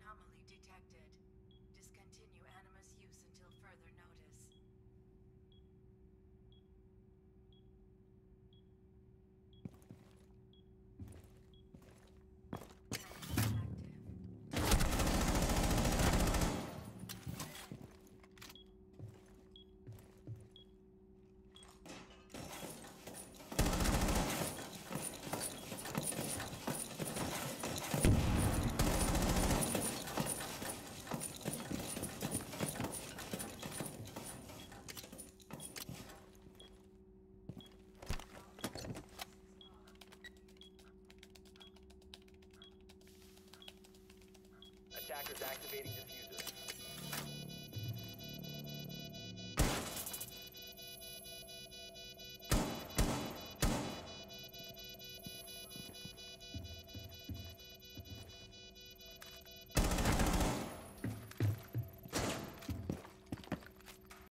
anomaly. Attackers activating diffuser.